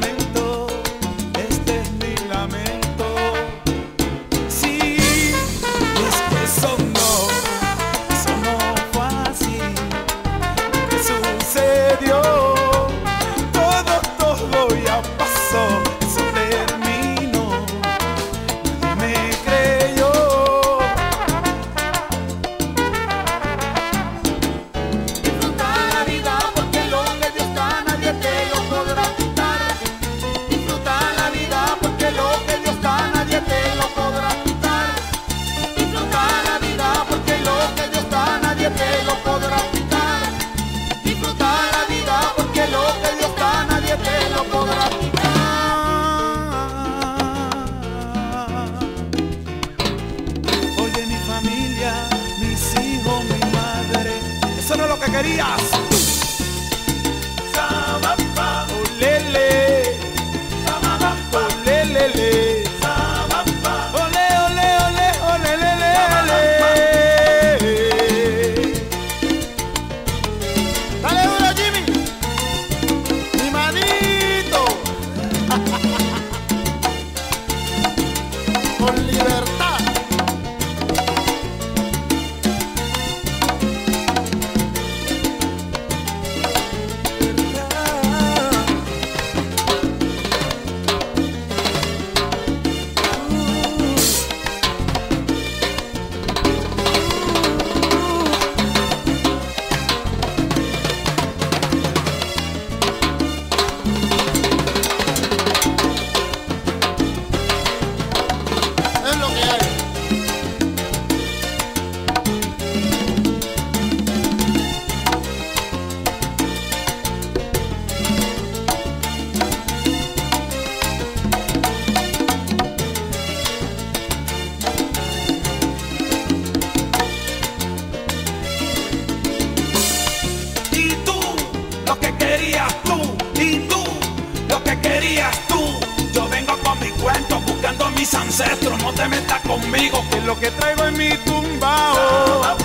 Amén. eso no es lo que querías. Señor. No te metas conmigo. Que lo que traigo en mi tumbao. Oh,